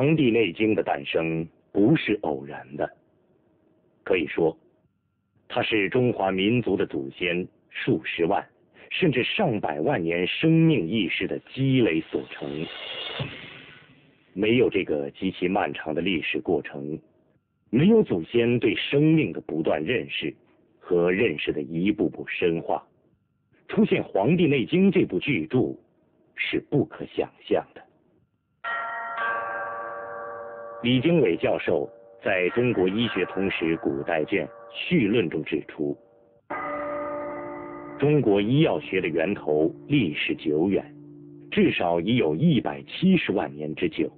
黄帝内经的诞生不是偶然的，可以说，它是中华民族的祖先数十万甚至上百万年生命意识的积累所成。没有这个极其漫长的历史过程，没有祖先对生命的不断认识和认识的一步步深化，出现《黄帝内经》这部巨著是不可想象的。李经纬教授在中国医学通史古代卷序论中指出，中国医药学的源头历史久远，至少已有一百七十万年之久。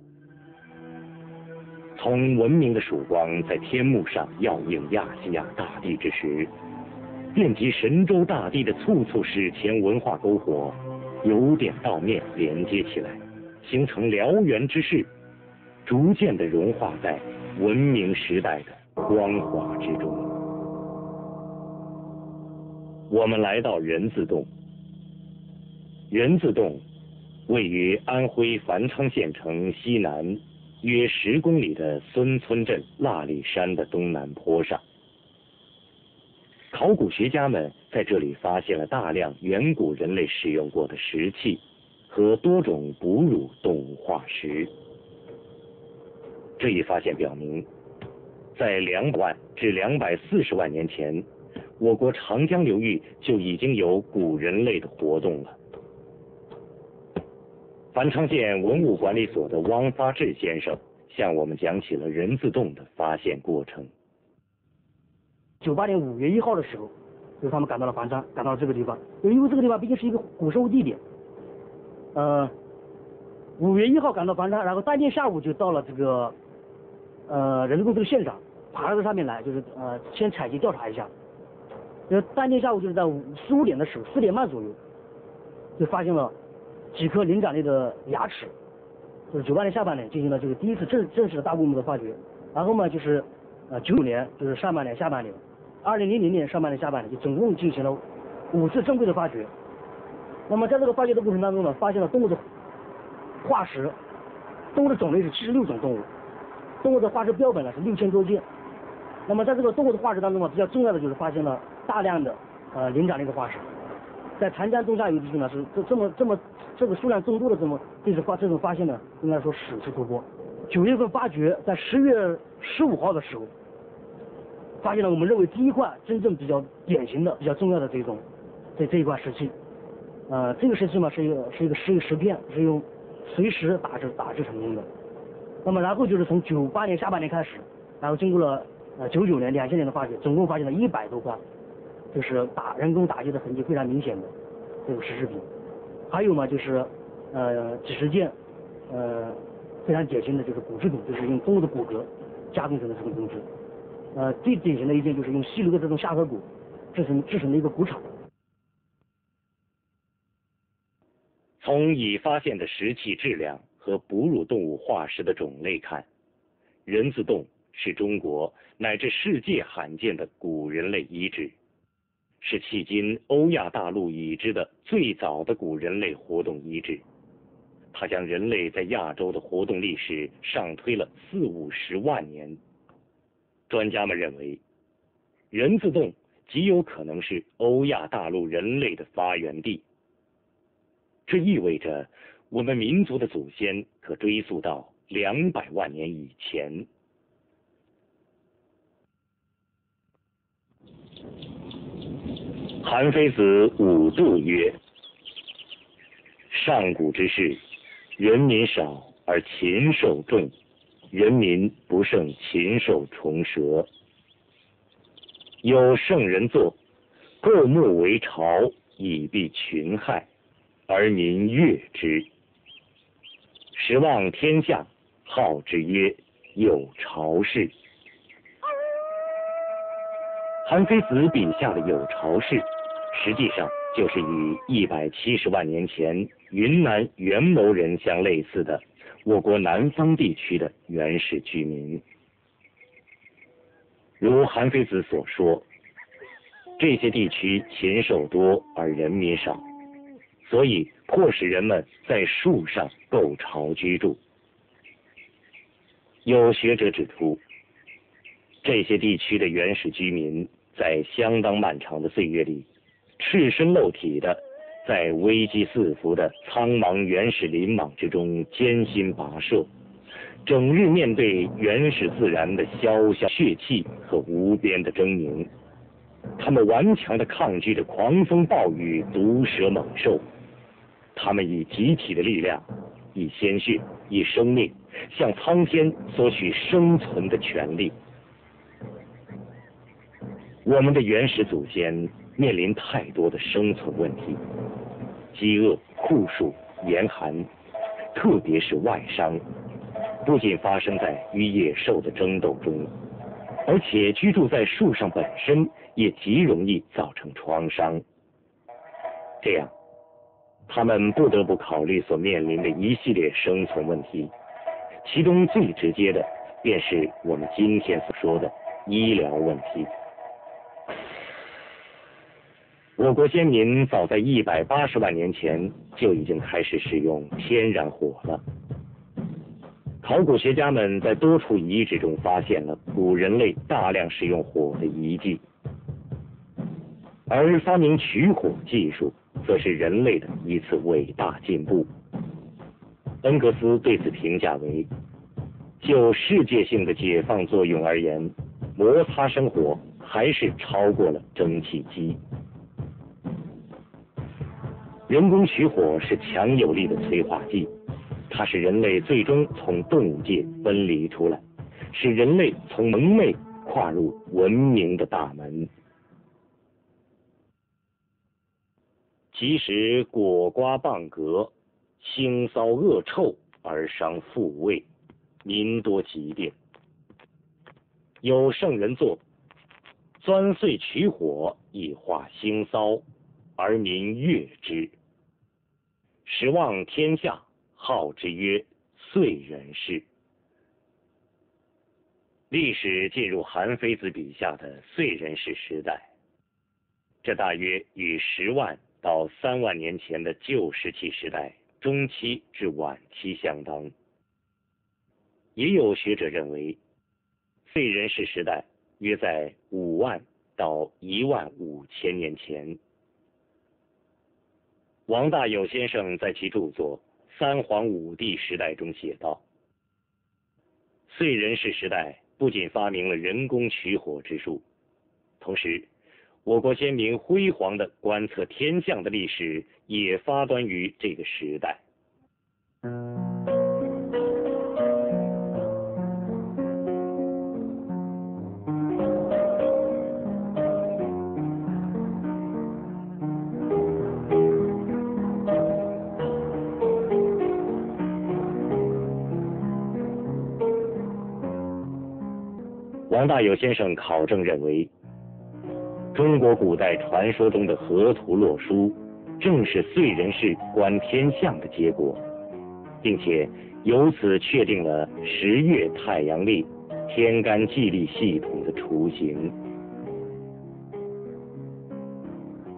从文明的曙光在天幕上耀映亚细亚大地之时，遍及神州大地的簇簇史前文化篝火，由点到面连接起来，形成燎原之势，逐渐的融化在文明时代的光华之中。我们来到人字洞，人字洞位于安徽繁昌县城西南。约十公里的孙村镇腊里山的东南坡上，考古学家们在这里发现了大量远古人类使用过的石器和多种哺乳动物化石。这一发现表明，在两百万至两百四十万年前，我国长江流域就已经有古人类的活动了。繁昌县文物管理所的汪发志先生向我们讲起了人字洞的发现过程。九八年五月一号的时候，就是他们赶到了繁昌，赶到了这个地方，因为这个地方毕竟是一个古生物地点。呃，五月一号赶到繁昌，然后当天下午就到了这个呃人工这个现场，爬到这上面来，就是呃先采集调查一下。呃，当天下午就是在四五点的时候，四点半左右，就发现了。几颗灵长类的牙齿，就是九八年下半年进行了这个第一次正正式的大规模的发掘，然后嘛就是呃九九年就是上半年下半年，二零零零年上半年下半年就总共进行了五次正规的发掘。那么在这个发掘的过程当中呢，发现了动物的化石，动物的种类是七十六种动物，动物的化石标本呢是六千多件。那么在这个动物的化石当中呢，比较重要的就是发现了大量的呃灵长类的化石。在长江中下游地区呢，是这这么这么这个数量众多的这么这种发这种发现呢，应该说首次突破。九月份发掘，在十月十五号的时候，发现了我们认为第一块真正比较典型的、比较重要的这种这这一块石器。呃，这个石器嘛，是一个是一个是一个石片，是用碎石打制打制成功的。那么然后就是从九八年下半年开始，然后经过了呃九九年、两千年的发掘，总共发现了一百多块。就是打人工打击的痕迹非常明显的这种石制品，还有嘛就是呃几十件呃非常典型的就是骨制品，就是用动物的骨骼加工成的这种工具。呃最典型的一件就是用犀牛的这种下颌骨制成制成的一个骨铲。从已发现的石器质量和哺乳动物化石的种类看，人字洞是中国乃至世界罕见的古人类遗址。是迄今欧亚大陆已知的最早的古人类活动遗址，它将人类在亚洲的活动历史上推了四五十万年。专家们认为，人字洞极有可能是欧亚大陆人类的发源地。这意味着我们民族的祖先可追溯到两百万年以前。韩非子五度曰：“上古之世，人民少而禽兽众，人民不胜禽兽虫蛇。有圣人作，构木为巢，以避群害，而民悦之。时望天下，号之曰有巢氏。”韩非子笔下的有巢氏。实际上，就是与一百七十万年前云南元谋人相类似的我国南方地区的原始居民。如韩非子所说，这些地区禽兽多而人民少，所以迫使人们在树上构巢居住。有学者指出，这些地区的原始居民在相当漫长的岁月里，赤身露体的在危机四伏的苍茫原始林莽之中艰辛跋涉，整日面对原始自然的潇潇血气和无边的狰狞，他们顽强地抗拒着狂风暴雨、毒蛇猛兽，他们以集体的力量。以鲜血，以生命，向苍天索取生存的权利。我们的原始祖先面临太多的生存问题：饥饿、酷暑、严寒，特别是外伤，不仅发生在与野兽的争斗中，而且居住在树上本身也极容易造成创伤。这样。他们不得不考虑所面临的一系列生存问题，其中最直接的便是我们今天所说的医疗问题。我国先民早在一百八十万年前就已经开始使用天然火了。考古学家们在多处遗址中发现了古人类大量使用火的遗迹，而发明取火技术。则是人类的一次伟大进步。恩格斯对此评价为：就世界性的解放作用而言，摩擦生活还是超过了蒸汽机。人工取火是强有力的催化剂，它使人类最终从动物界分离出来，使人类从蒙昧跨入文明的大门。即使果瓜棒革，腥骚恶臭而伤妇胃，民多疾病。有圣人作，钻碎取火以化腥骚，而民悦之。时望天下，号之曰燧人氏。历史进入韩非子笔下的燧人氏时代，这大约与十万。到三万年前的旧石器时代中期至晚期相当，也有学者认为，废人氏时代约在五万到一万五千年前。王大有先生在其著作《三皇五帝时代》中写道：“燧人氏时代不仅发明了人工取火之术，同时。”我国先民辉煌的观测天象的历史也发端于这个时代。王大有先生考证认为。中国古代传说中的河图洛书，正是燧人氏观天象的结果，并且由此确定了十月太阳历、天干纪历系统的雏形。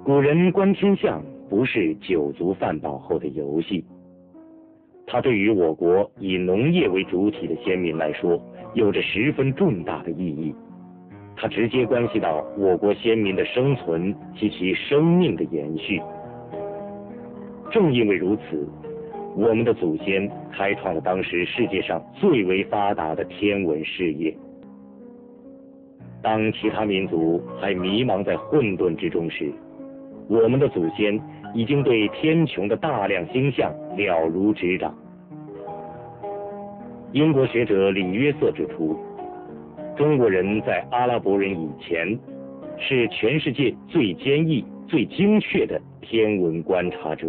古人观天象不是酒足饭饱后的游戏，它对于我国以农业为主体的先民来说，有着十分重大的意义。它直接关系到我国先民的生存及其生命的延续。正因为如此，我们的祖先开创了当时世界上最为发达的天文事业。当其他民族还迷茫在混沌之中时，我们的祖先已经对天穹的大量星象了如指掌。英国学者李约瑟指出。中国人在阿拉伯人以前是全世界最坚毅、最精确的天文观察者。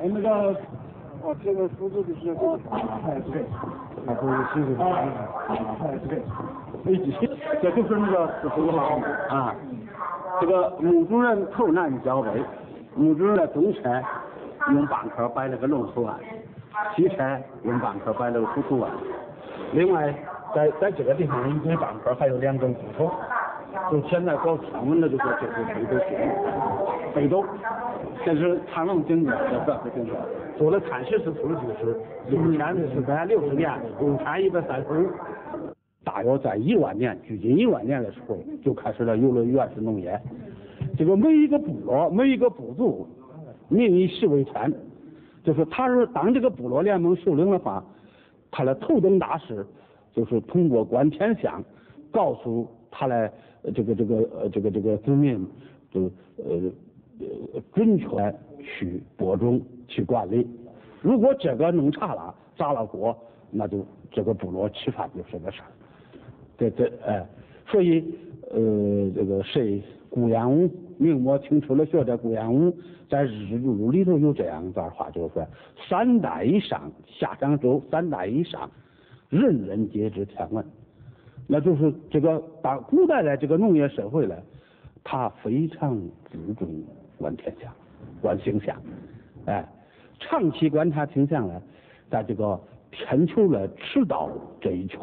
哎，那个，哦，这个数字就是，哎对，那个数字啊，哎对，哎这就是那个是什么啊？这个墓主人头南脚北。墓主的东侧用半块摆了个龙头案，西侧用半块摆了个虎头案。另外，在在这个地方一堆半块还有两根骨头，就现在搞天文的，就说这是北斗星，北斗，这是苍龙星的，这这是星。做的看显示出的就是六千四百六十年，公元一百三十五。大约在一万年，距今一万年的时候，就开始了有了原始农业。这个每一个部落，每一个部族，民以食为天，就是他是当这个部落联盟首领的话，他的头等大事就是通过观天象，告诉他的这个这个呃这个这个子民，就呃呃准确去播种去管理。如果这个弄差了，砸了锅，那就这个部落吃饭就是个事儿。这这哎，所以呃这个谁顾炎武，明末清初的学者顾炎武在《日注》里头有这样一段话，就是说三代以上夏商周三代以上，人人皆知天文。那就是这个当古代的这个农业社会呢，他非常注重观天象、观星象，哎，长期观察天象呢，在这个天球的赤道这一圈。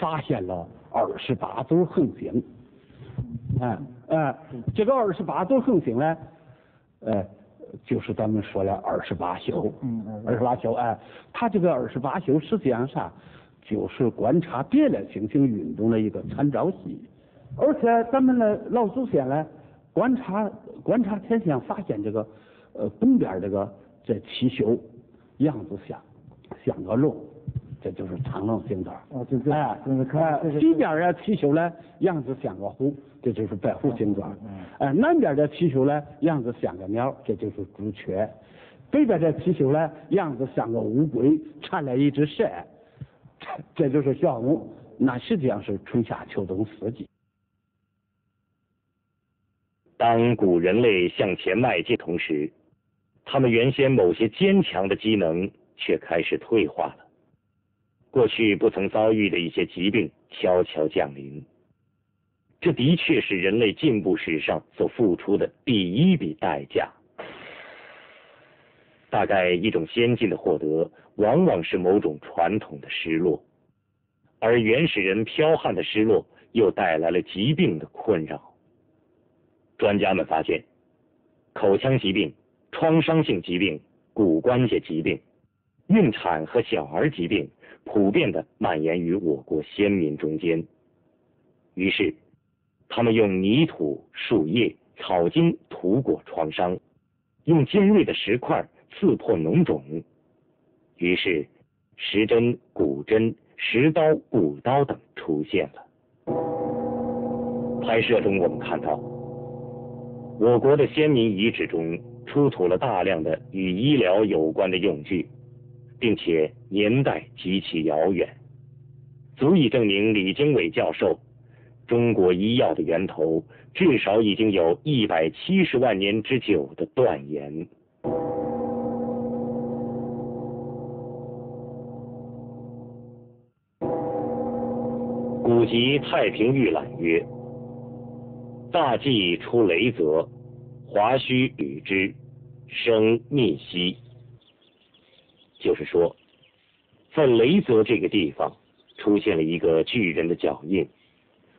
发现了二十八组恒星，哎哎，这个二十八组恒星呢，呃，就是咱们说的二十八宿，二十八宿，哎，它这个二十八宿实际上啥，就是观察别的星星运动的一个参照系，而且咱们的老祖先呢，观察观察天象，发现这个呃东边这个这七宿样子像像个龙。这就是苍龙星座，哦，就这，哎，西边儿的貔貅呢，样子像个虎，这就是白虎星座。哎，南边的貔貅呢，样子像个鸟，这就是朱雀。北边的貔貅呢，样子像个乌龟，缠了一只蛇，这就是小木。那实际上是春夏秋冬四季。当古人类向前迈进同时，他们原先某些坚强的机能却开始退化了。过去不曾遭遇的一些疾病悄悄降临，这的确是人类进步史上所付出的第一笔代价。大概一种先进的获得，往往是某种传统的失落，而原始人剽悍的失落又带来了疾病的困扰。专家们发现，口腔疾病、创伤性疾病、骨关节疾病、孕产和小儿疾病。普遍的蔓延于我国先民中间，于是他们用泥土、树叶、草茎涂裹创伤，用尖锐的石块刺破脓肿，于是石针、骨针、石刀、骨刀等出现了。拍摄中我们看到，我国的先民遗址中出土了大量的与医疗有关的用具。并且年代极其遥远，足以证明李经纬教授中国医药的源头至少已经有一百七十万年之久的断言。古籍《太平御览》曰：“大纪出雷泽，华胥与之，生密溪。”就是说，在雷泽这个地方出现了一个巨人的脚印。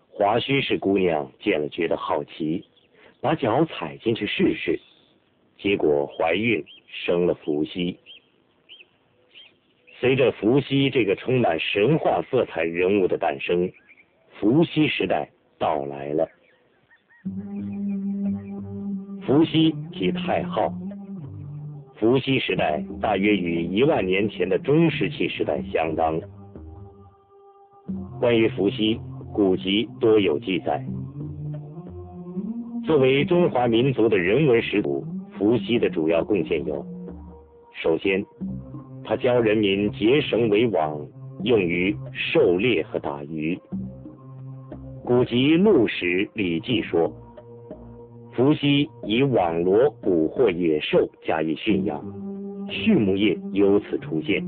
华胥氏姑娘见了觉得好奇，把脚踩进去试试，结果怀孕生了伏羲。随着伏羲这个充满神话色彩人物的诞生，伏羲时代到来了。伏羲即太昊。伏羲时代大约与一万年前的中石器时代相当。关于伏羲，古籍多有记载。作为中华民族的人文始祖，伏羲的主要贡献有：首先，他教人民结绳为网，用于狩猎和打鱼。古籍《陆史·礼记》说。伏羲以网罗捕获野兽加以驯养，畜牧业由此出现。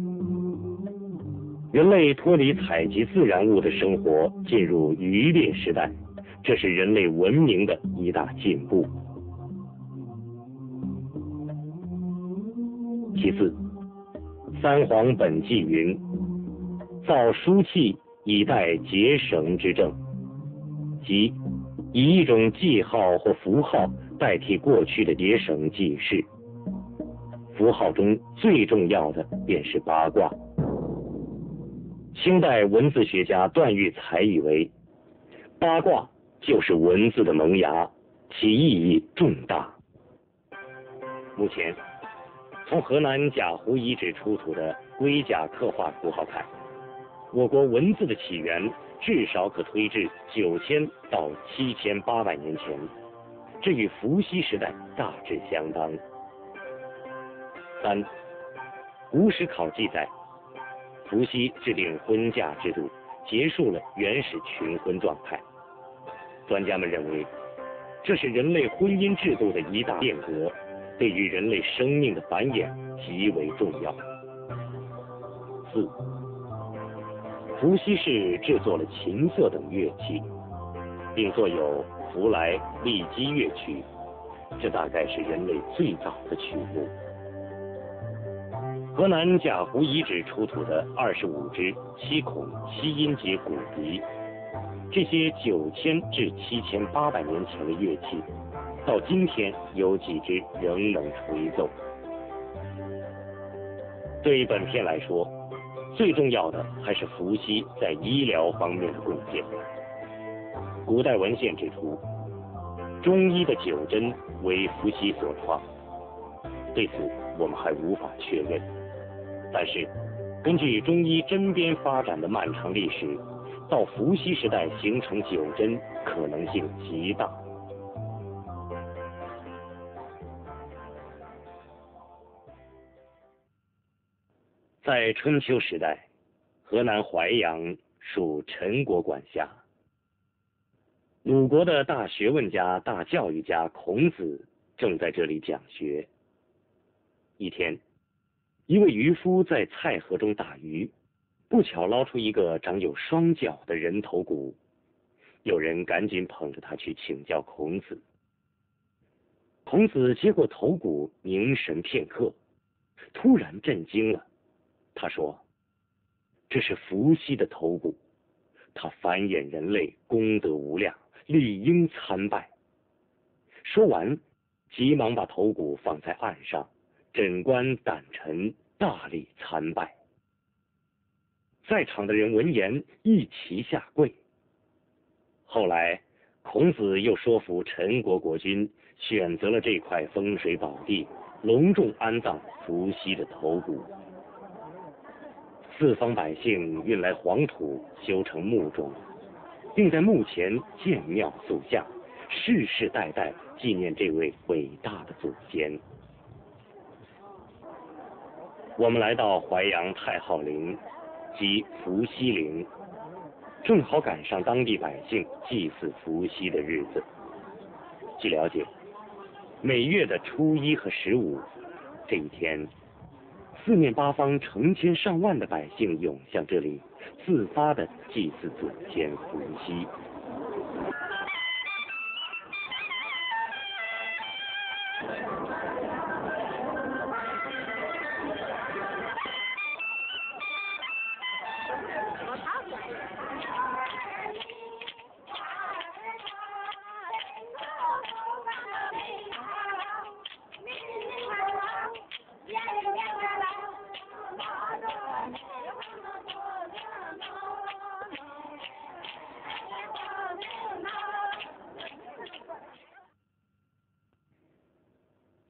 人类脱离采集自然物的生活，进入渔猎时代，这是人类文明的一大进步。其次，《三皇本纪》云：“造书器以待结绳之政。”即以一种记号或符号代替过去的节省记事。符号中最重要的便是八卦。清代文字学家段玉裁以为，八卦就是文字的萌芽，其意义重大。目前，从河南贾湖遗址出土的龟甲刻画符号看，我国文字的起源至少可推至九千到七千八百年前，这与伏羲时代大致相当。三，古史考记载。伏羲制定婚嫁制度，结束了原始群婚状态。专家们认为，这是人类婚姻制度的一大变革，对于人类生命的繁衍极为重要。四，伏羲氏制作了琴瑟等乐器，并作有弗来、利基乐曲，这大概是人类最早的曲目。河南贾湖遗址出土的二十五只七孔七音节骨笛，这些九千至七千八百年前的乐器，到今天有几只仍能吹奏。对于本片来说，最重要的还是伏羲在医疗方面的贡献。古代文献指出，中医的九针为伏羲所创，对此我们还无法确认。但是，根据中医针砭发展的漫长历史，到伏羲时代形成九针可能性极大。在春秋时代，河南淮阳属陈国管辖。鲁国的大学问家、大教育家孔子正在这里讲学。一天。一位渔夫在菜河中打鱼，不巧捞出一个长有双脚的人头骨。有人赶紧捧着他去请教孔子。孔子接过头骨，凝神片刻，突然震惊了。他说：“这是伏羲的头骨，他繁衍人类，功德无量，理应参拜。”说完，急忙把头骨放在岸上。枕冠胆臣大力参拜，在场的人闻言一齐下跪。后来，孔子又说服陈国国君选择了这块风水宝地，隆重安葬伏羲的头骨。四方百姓运来黄土修成墓冢，并在墓前建庙塑像，世世代代纪念这位伟大的祖先。我们来到淮阳太昊陵，即伏羲陵，正好赶上当地百姓祭祀伏羲的日子。据了解，每月的初一和十五这一天，四面八方成千上万的百姓涌向这里，自发的祭祀祖先伏羲。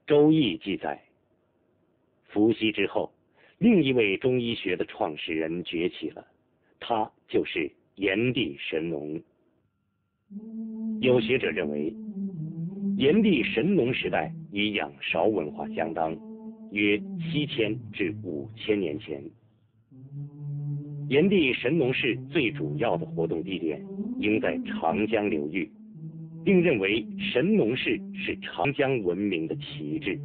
周易记载，伏羲之后，另一位中医学的创始人崛起了，他就是炎帝神农。有学者认为，炎帝神农时代与仰韶文化相当，约七千至五千年前。炎帝神农氏最主要的活动地点应在长江流域。并认为神农氏是长江文明的旗帜。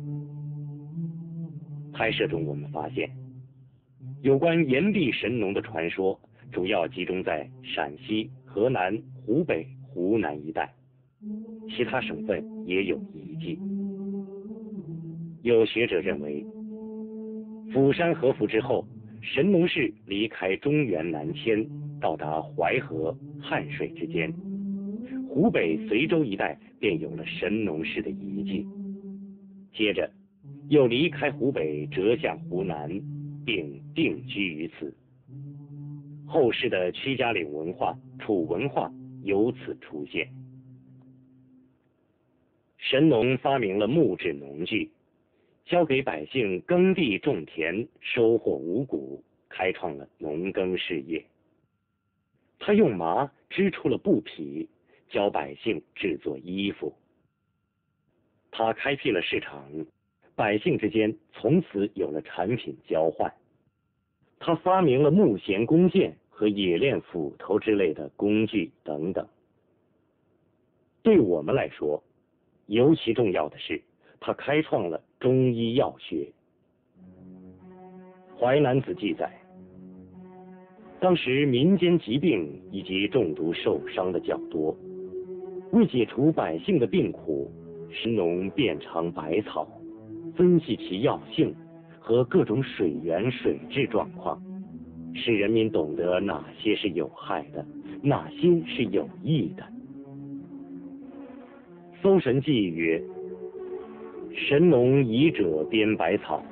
拍摄中，我们发现有关炎帝神农的传说，主要集中在陕西、河南、湖北、湖南一带，其他省份也有遗迹。有学者认为，釜山合符之后，神农氏离开中原南迁，到达淮河、汉水之间。湖北随州一带便有了神农氏的遗迹。接着，又离开湖北，折向湖南，并定居于此。后世的屈家岭文化、楚文化由此出现。神农发明了木质农具，教给百姓耕地种田、收获五谷，开创了农耕事业。他用麻织出了布匹，教百姓制作衣服。他开辟了市场，百姓之间从此有了产品交换。他发明了木弦弓箭和冶炼斧头之类的工具等等。对我们来说，尤其重要的是，他开创了中医药学。《淮南子》记载，当时民间疾病以及中毒受伤的较多，为解除百姓的病苦。神农遍尝百草，分析其药性和各种水源水质状况，使人民懂得哪些是有害的，哪些是有益的。《搜神记》曰：“神农以者编百草，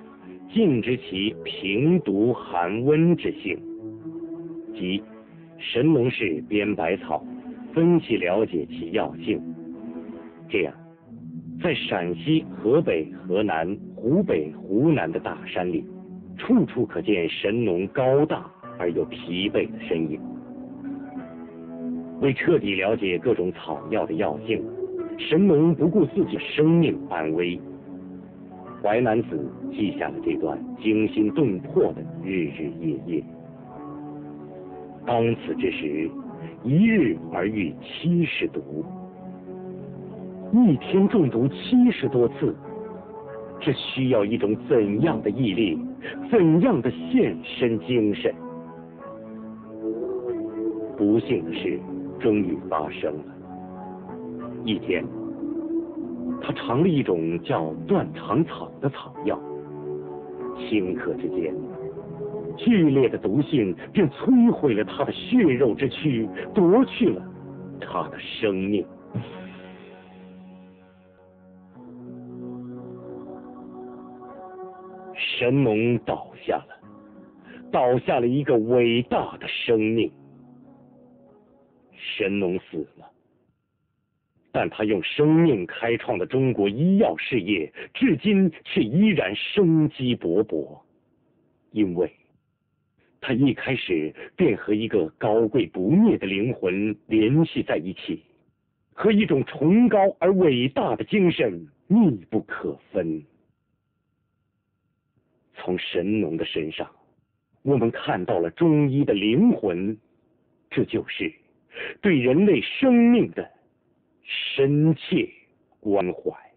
尽知其平毒寒温之性。”即神农氏编百草，分析了解其药性，这样。在陕西、河北、河南、湖北、湖南的大山里，处处可见神农高大而又疲惫的身影。为彻底了解各种草药的药性，神农不顾自己生命安危。淮南子记下了这段惊心动魄的日日夜夜。当此之时，一日而遇七十毒。一天中毒七十多次，这需要一种怎样的毅力，怎样的献身精神？不幸的事终于发生了。一天，他尝了一种叫断肠草的草药，顷刻之间，剧烈的毒性便摧毁了他的血肉之躯，夺去了他的生命。神农倒下了，倒下了一个伟大的生命。神农死了，但他用生命开创的中国医药事业，至今却依然生机勃勃。因为，他一开始便和一个高贵不灭的灵魂联系在一起，和一种崇高而伟大的精神密不可分。从神农的身上，我们看到了中医的灵魂，这就是对人类生命的深切关怀。